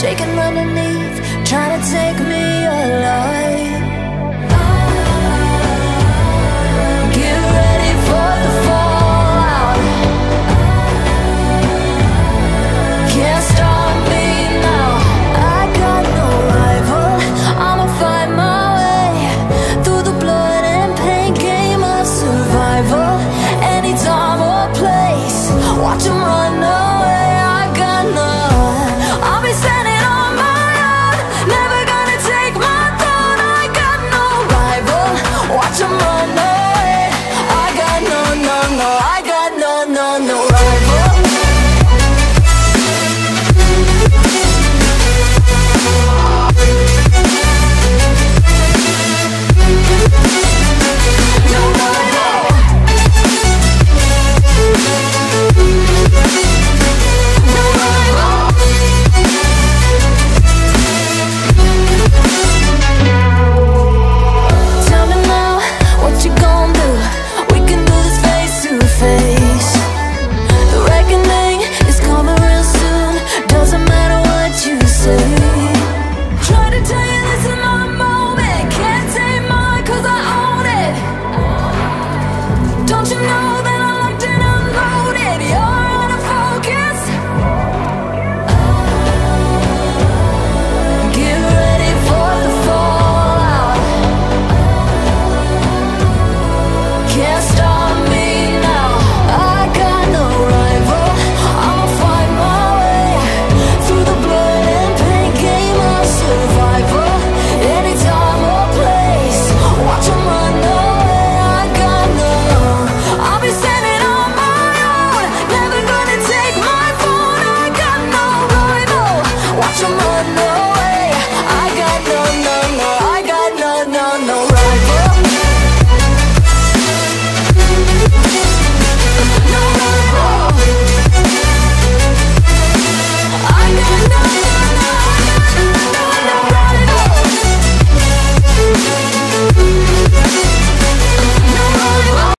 shaking underneath.